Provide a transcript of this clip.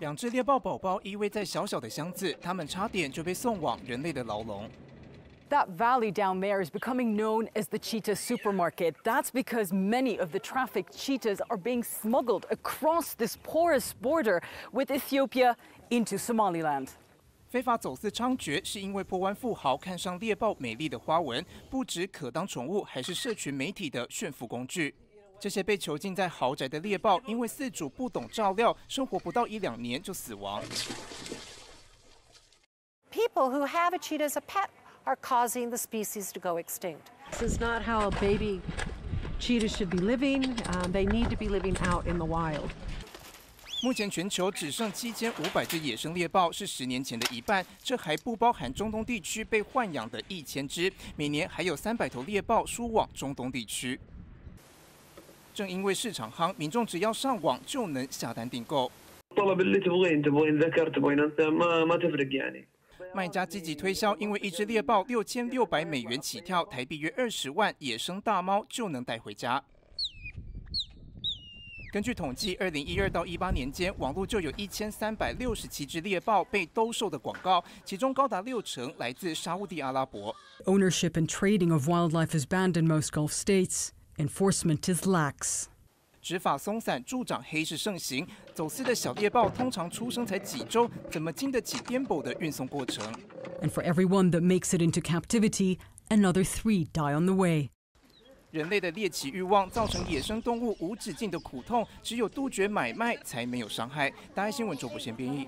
两只猎豹宝宝依偎在小小的箱子，它们差点就被送往人类的牢笼。That valley down there is becoming known as the cheetah supermarket. That's because many of the trafficked cheetahs are being smuggled across this porous border with Ethiopia into Somaliland. 非法走私猖獗，是因为破湾富豪看上猎豹美丽的花纹，不止可当宠物，还是社群媒体的炫富工具。这些被囚禁在豪宅的猎豹，因为饲主不懂照料，生活不到一两年就死亡。People who have a cheetah as a pet are causing the species to go extinct. This is not how a baby cheetah should be living. Um, they need to be living out in the wild. 目前全球只剩七千五百只野生猎豹，是十年前的一半。这还不包含中东地区被豢养的一千只，每年还有三百头猎豹输往中东地区。正因为市场夯，民众只要上网就能下单订购。卖家积极推销，因为一只猎豹六千六百美元起跳，台币约二十万，野生大猫就能带回家。根据统计，二零一二到一八年间，网络就有一千三百六十七只猎豹被兜售的广告，其中高达六成来自沙地阿拉伯。Ownership and trading of wildlife is banned in most Gulf states. Enforcement is lax. 执法松散，助长黑市盛行。走私的小猎豹通常出生才几周，怎么经得起颠簸的运送过程？And for everyone that makes it into captivity, another three die on the way. 人类的猎奇欲望造成野生动物无止境的苦痛，只有杜绝买卖才没有伤害。大爱新闻周不先编译。